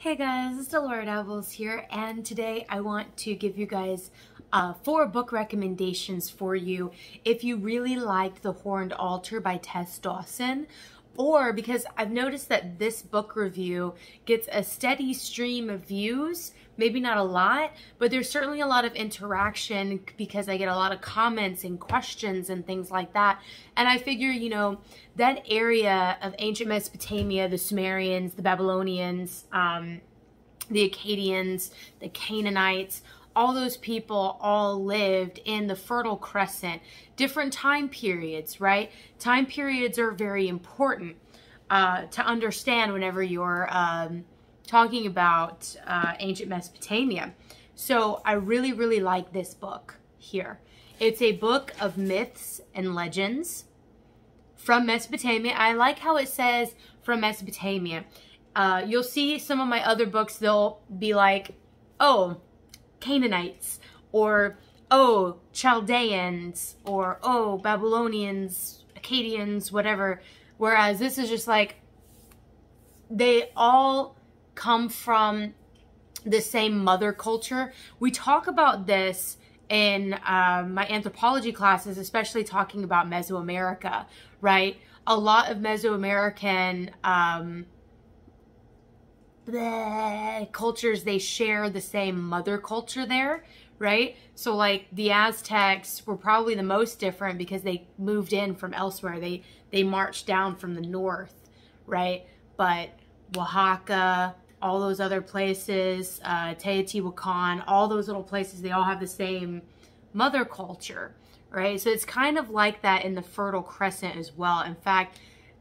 Hey guys, it's Delora Dabbles here, and today I want to give you guys uh, four book recommendations for you if you really liked The Horned Altar by Tess Dawson, or because I've noticed that this book review gets a steady stream of views, maybe not a lot, but there's certainly a lot of interaction because I get a lot of comments and questions and things like that. And I figure, you know, that area of ancient Mesopotamia, the Sumerians, the Babylonians, um, the Akkadians, the Canaanites, all those people all lived in the Fertile Crescent, different time periods, right? Time periods are very important uh, to understand whenever you're um, talking about uh, ancient Mesopotamia. So I really, really like this book here. It's a book of myths and legends from Mesopotamia. I like how it says from Mesopotamia. Uh, you'll see some of my other books, they'll be like, oh, Canaanites or oh, Chaldeans or oh, Babylonians, Akkadians, whatever. Whereas this is just like they all come from the same mother culture. We talk about this in um, my anthropology classes, especially talking about Mesoamerica, right? A lot of Mesoamerican um, bleh, cultures, they share the same mother culture there, right? So like the Aztecs were probably the most different because they moved in from elsewhere. They they marched down from the north, right? But Oaxaca, all those other places, uh, Teotihuacan, all those little places, they all have the same mother culture, right? So it's kind of like that in the Fertile Crescent as well. In fact,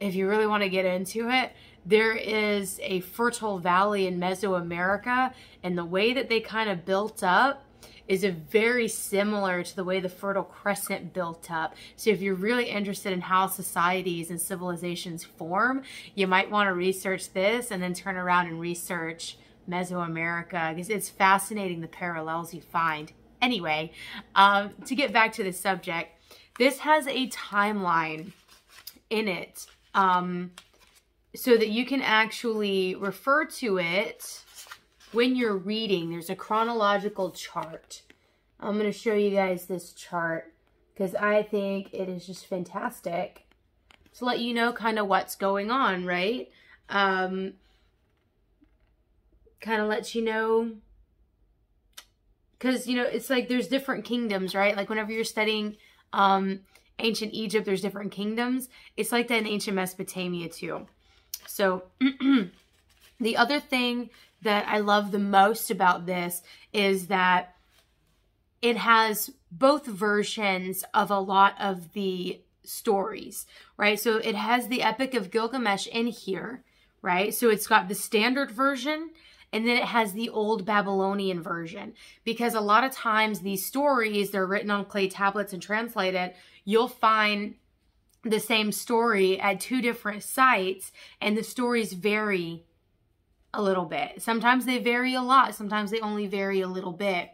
if you really want to get into it, there is a fertile valley in Mesoamerica, and the way that they kind of built up is very similar to the way the Fertile Crescent built up. So if you're really interested in how societies and civilizations form, you might want to research this and then turn around and research Mesoamerica because it's fascinating the parallels you find. Anyway, um, to get back to the subject, this has a timeline in it um, so that you can actually refer to it when you're reading. There's a chronological chart. I'm going to show you guys this chart because I think it is just fantastic to let you know kind of what's going on, right? Um, kind of lets you know because you know it's like there's different kingdoms right like whenever you're studying um ancient egypt there's different kingdoms it's like that in ancient mesopotamia too so the other thing that i love the most about this is that it has both versions of a lot of the stories right so it has the epic of gilgamesh in here right so it's got the standard version and then it has the old Babylonian version because a lot of times these stories, they're written on clay tablets and translated. You'll find the same story at two different sites and the stories vary a little bit. Sometimes they vary a lot. Sometimes they only vary a little bit.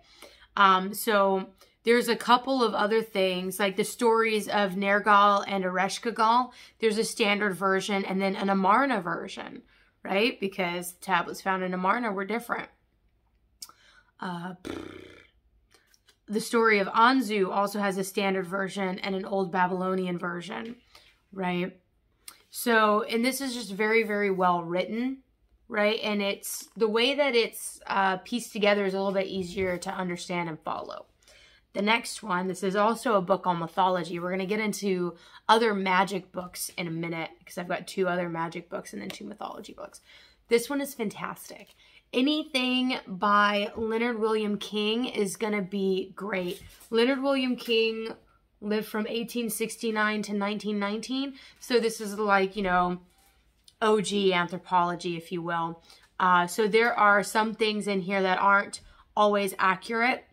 Um, so there's a couple of other things like the stories of Nergal and Ereshkigal. There's a standard version and then an Amarna version right? Because the tablets found in Amarna were different. Uh, the story of Anzu also has a standard version and an old Babylonian version, right? So, and this is just very, very well written, right? And it's the way that it's uh, pieced together is a little bit easier to understand and follow. The next one, this is also a book on mythology. We're going to get into other magic books in a minute because I've got two other magic books and then two mythology books. This one is fantastic. Anything by Leonard William King is going to be great. Leonard William King lived from 1869 to 1919. So this is like, you know, OG anthropology, if you will. Uh, so there are some things in here that aren't always accurate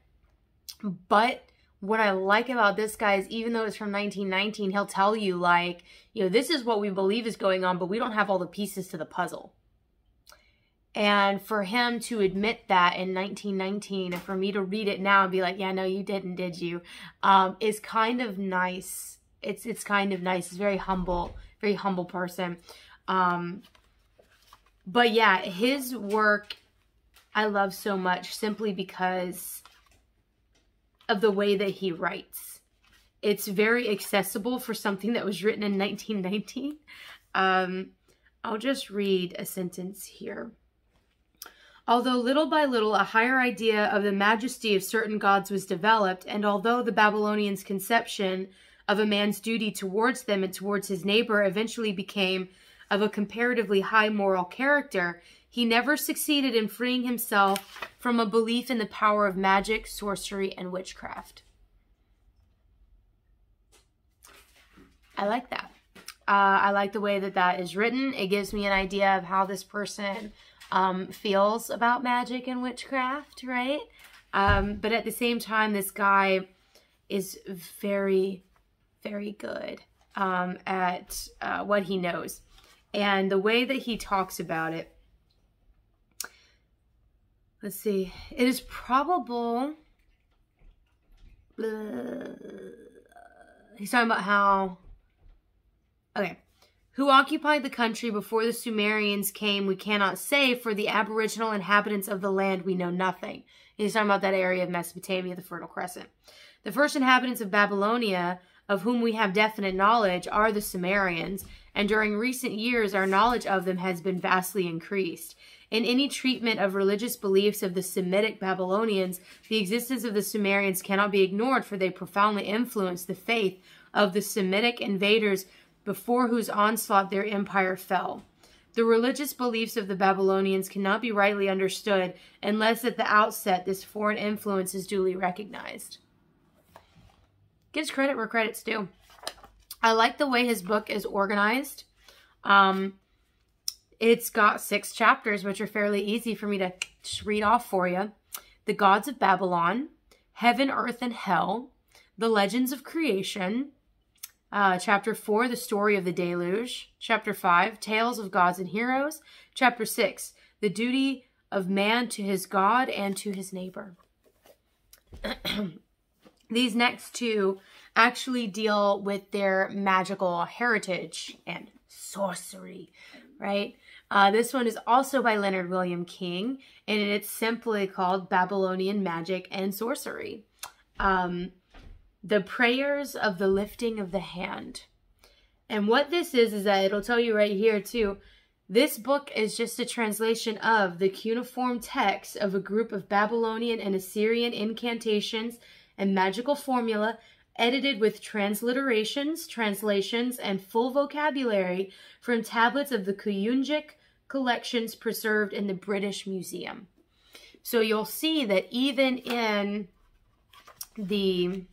but what I like about this guy is even though it's from 1919, he'll tell you like, you know, this is what we believe is going on, but we don't have all the pieces to the puzzle. And for him to admit that in 1919 and for me to read it now and be like, yeah, no, you didn't, did you? Um, is kind of nice. It's, it's kind of nice. It's very humble, very humble person. Um, but yeah, his work I love so much simply because of the way that he writes. It's very accessible for something that was written in 1919. Um, I'll just read a sentence here. Although little by little a higher idea of the majesty of certain gods was developed, and although the Babylonians' conception of a man's duty towards them and towards his neighbor eventually became of a comparatively high moral character, he never succeeded in freeing himself from a belief in the power of magic, sorcery, and witchcraft. I like that. Uh, I like the way that that is written. It gives me an idea of how this person um, feels about magic and witchcraft, right? Um, but at the same time, this guy is very, very good um, at uh, what he knows. And the way that he talks about it, let's see, it is probable. He's talking about how Okay. Who occupied the country before the Sumerians came, we cannot say. For the aboriginal inhabitants of the land, we know nothing. He's talking about that area of Mesopotamia, the Fertile Crescent. The first inhabitants of Babylonia, of whom we have definite knowledge, are the Sumerians, and during recent years our knowledge of them has been vastly increased. In any treatment of religious beliefs of the Semitic Babylonians, the existence of the Sumerians cannot be ignored, for they profoundly influenced the faith of the Semitic invaders before whose onslaught their empire fell. The religious beliefs of the Babylonians cannot be rightly understood unless at the outset this foreign influence is duly recognized. Gives credit where credit's due. I like the way his book is organized. Um, it's got six chapters, which are fairly easy for me to read off for you. The Gods of Babylon, Heaven, Earth, and Hell, The Legends of Creation, uh, chapter 4, The Story of the Deluge. Chapter 5, Tales of Gods and Heroes. Chapter 6, The Duty of Man to his God and to his neighbor. These next two actually deal with their magical heritage and sorcery, right? Uh, this one is also by Leonard William King, and it's simply called Babylonian Magic and Sorcery. Um, the prayers of the lifting of the hand. And what this is, is that it'll tell you right here too. This book is just a translation of the cuneiform text of a group of Babylonian and Assyrian incantations and magical formula edited with transliterations, translations, and full vocabulary from tablets of the Kuyunjik collections preserved in the British Museum. So you'll see that even in the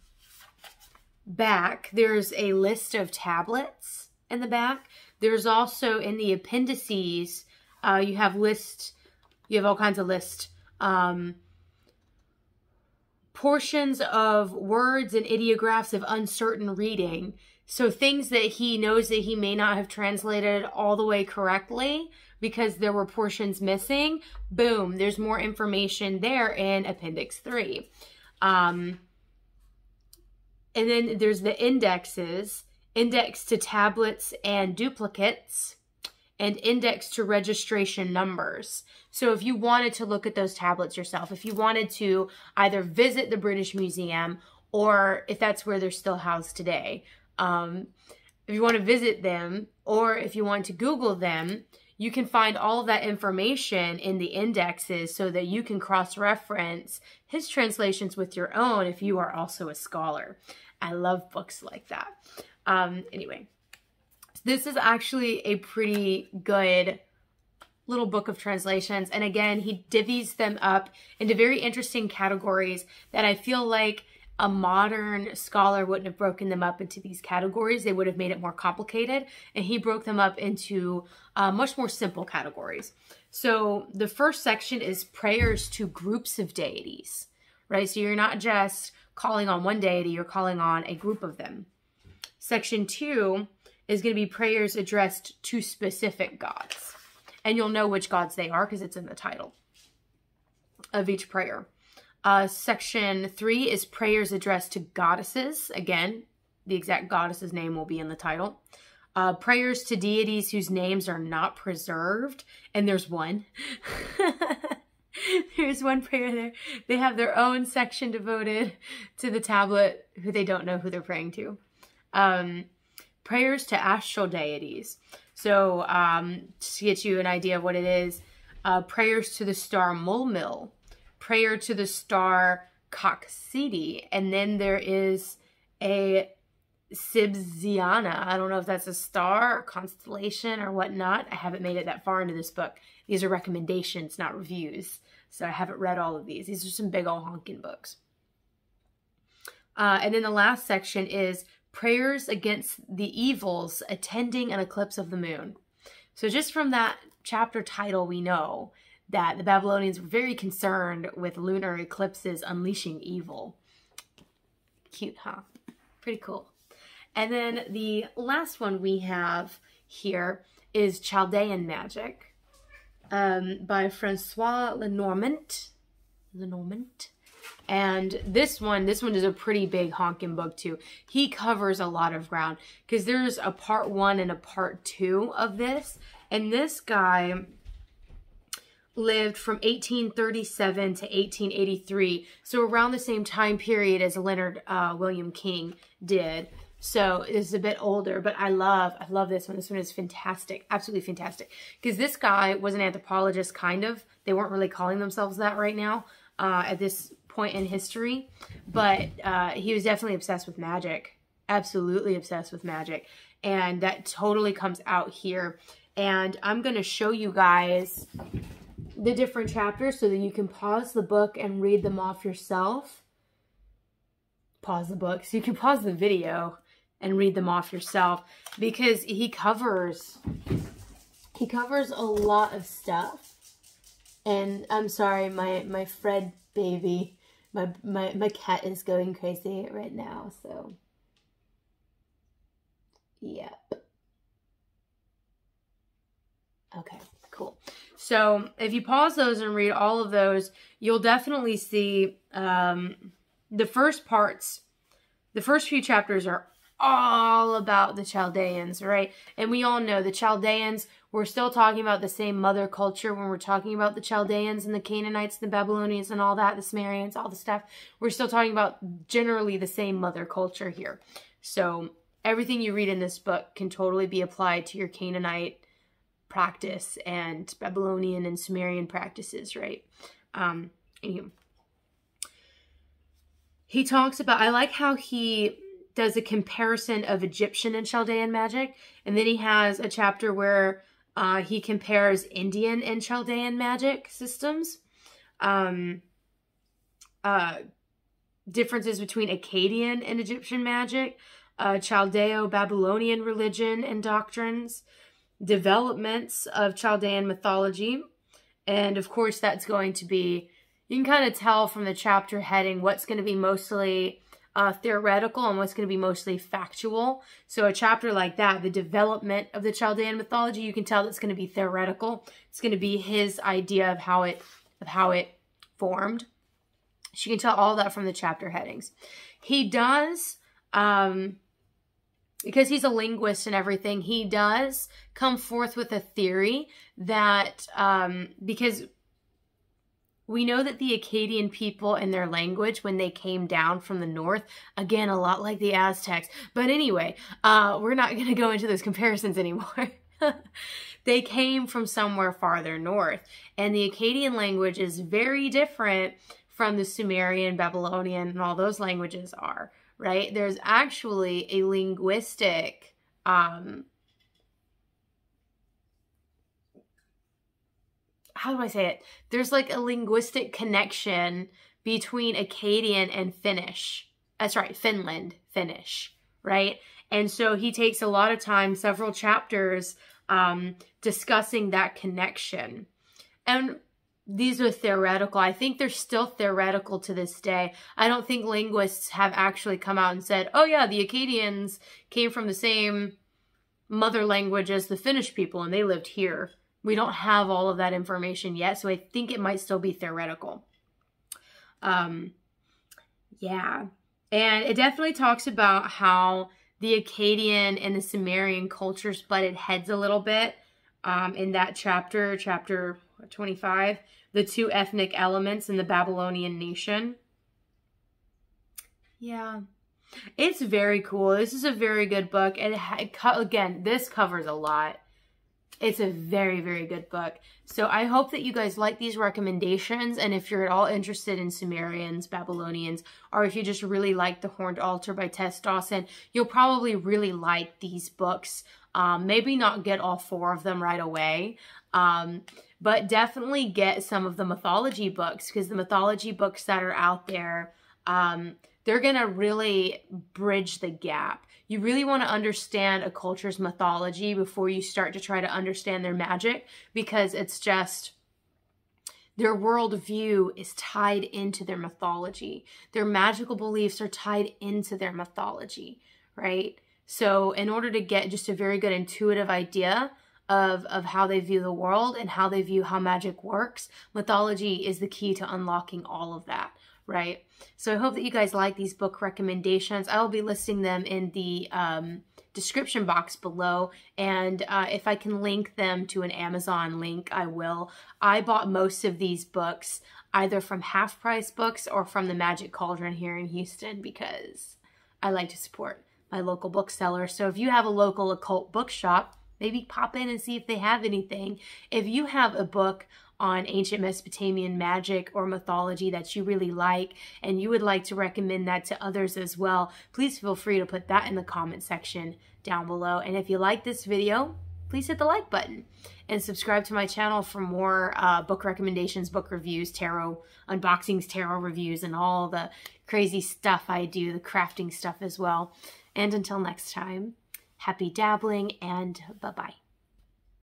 back, there's a list of tablets in the back. There's also in the appendices, uh, you have list, you have all kinds of list, um, portions of words and ideographs of uncertain reading. So things that he knows that he may not have translated all the way correctly because there were portions missing. Boom, there's more information there in Appendix 3. Um, and then there's the indexes, index to tablets and duplicates, and index to registration numbers. So if you wanted to look at those tablets yourself, if you wanted to either visit the British Museum or if that's where they're still housed today, um, if you want to visit them or if you want to Google them, you can find all of that information in the indexes so that you can cross-reference his translations with your own if you are also a scholar. I love books like that. Um, anyway, this is actually a pretty good little book of translations. And again, he divvies them up into very interesting categories that I feel like a modern scholar wouldn't have broken them up into these categories. They would have made it more complicated. And he broke them up into uh, much more simple categories. So the first section is prayers to groups of deities, right? So you're not just calling on one deity, you're calling on a group of them. Section two is going to be prayers addressed to specific gods. And you'll know which gods they are because it's in the title of each prayer. Uh, section three is prayers addressed to goddesses. Again, the exact goddess's name will be in the title. uh, prayers to deities whose names are not preserved. And there's one. there's one prayer there. They have their own section devoted to the tablet who they don't know who they're praying to. Um, prayers to astral deities. So um, to get you an idea of what it is, uh, prayers to the star Mulmil, prayer to the star Coxidi, and then there is a Sibziana. I don't know if that's a star or constellation or whatnot. I haven't made it that far into this book. These are recommendations, not reviews. So I haven't read all of these. These are some big old honking books. Uh, and then the last section is prayers against the evils attending an eclipse of the moon. So just from that chapter title, we know that the Babylonians were very concerned with lunar eclipses unleashing evil. Cute, huh? Pretty cool. And then the last one we have here is Chaldean Magic um, by Francois Lenormant. Lenormant. And this one, this one is a pretty big honking book too. He covers a lot of ground because there's a part one and a part two of this. And this guy lived from 1837 to 1883. So around the same time period as Leonard uh, William King did. So it's a bit older, but I love, I love this one. This one is fantastic, absolutely fantastic. Because this guy was an anthropologist, kind of. They weren't really calling themselves that right now uh, at this point in history, but uh, he was definitely obsessed with magic, absolutely obsessed with magic. And that totally comes out here. And I'm going to show you guys the different chapters so that you can pause the book and read them off yourself. Pause the book. So you can pause the video and read them off yourself because he covers he covers a lot of stuff. And I'm sorry, my my Fred baby, my my my cat is going crazy right now, so yep. Okay, cool. So if you pause those and read all of those, you'll definitely see um, the first parts, the first few chapters are all about the Chaldeans, right? And we all know the Chaldeans, we're still talking about the same mother culture when we're talking about the Chaldeans and the Canaanites, and the Babylonians and all that, the Sumerians, all the stuff. We're still talking about generally the same mother culture here. So everything you read in this book can totally be applied to your Canaanite practice and Babylonian and Sumerian practices, right? Um, anyway. He talks about, I like how he does a comparison of Egyptian and Chaldean magic. And then he has a chapter where uh, he compares Indian and Chaldean magic systems. Um, uh, differences between Akkadian and Egyptian magic, uh, Chaldeo-Babylonian religion and doctrines, developments of Chaldean mythology. And of course, that's going to be, you can kind of tell from the chapter heading what's going to be mostly uh, theoretical and what's going to be mostly factual. So a chapter like that, the development of the Chaldean mythology, you can tell that's going to be theoretical. It's going to be his idea of how it of how it formed. So you can tell all that from the chapter headings. He does, um, because he's a linguist and everything, he does come forth with a theory that um, because we know that the Akkadian people and their language, when they came down from the north, again, a lot like the Aztecs. But anyway, uh, we're not going to go into those comparisons anymore. they came from somewhere farther north. And the Akkadian language is very different from the Sumerian, Babylonian, and all those languages are, right? There's actually a linguistic um, how do I say it? There's like a linguistic connection between Akkadian and Finnish. That's right, Finland, Finnish, right? And so he takes a lot of time, several chapters, um, discussing that connection. And these are theoretical. I think they're still theoretical to this day. I don't think linguists have actually come out and said, oh yeah, the Akkadians came from the same mother language as the Finnish people and they lived here. We don't have all of that information yet, so I think it might still be theoretical. Um, yeah. And it definitely talks about how the Akkadian and the Sumerian cultures butted heads a little bit um, in that chapter, chapter 25, the two ethnic elements in the Babylonian nation. Yeah. It's very cool. This is a very good book. And again, this covers a lot. It's a very, very good book. So I hope that you guys like these recommendations. And if you're at all interested in Sumerians, Babylonians, or if you just really like The Horned Altar by Tess Dawson, you'll probably really like these books. Um, maybe not get all four of them right away. Um, but definitely get some of the mythology books because the mythology books that are out there, um, they're going to really bridge the gap. You really want to understand a culture's mythology before you start to try to understand their magic because it's just their worldview is tied into their mythology. Their magical beliefs are tied into their mythology, right? So, in order to get just a very good intuitive idea of, of how they view the world and how they view how magic works, mythology is the key to unlocking all of that right? So I hope that you guys like these book recommendations. I will be listing them in the um, description box below. And uh, if I can link them to an Amazon link, I will. I bought most of these books either from Half Price Books or from the Magic Cauldron here in Houston because I like to support my local bookseller. So if you have a local occult bookshop, maybe pop in and see if they have anything. If you have a book on ancient Mesopotamian magic or mythology that you really like and you would like to recommend that to others as well, please feel free to put that in the comment section down below. And if you like this video, please hit the like button and subscribe to my channel for more uh, book recommendations, book reviews, tarot unboxings, tarot reviews, and all the crazy stuff I do, the crafting stuff as well. And until next time, happy dabbling and bye-bye.